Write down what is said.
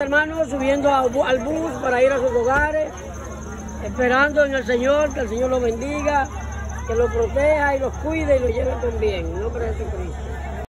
Hermanos, subiendo al bus para ir a sus hogares, esperando en el Señor, que el Señor los bendiga, que los proteja y los cuide y los lleve con bien. En nombre de Jesucristo.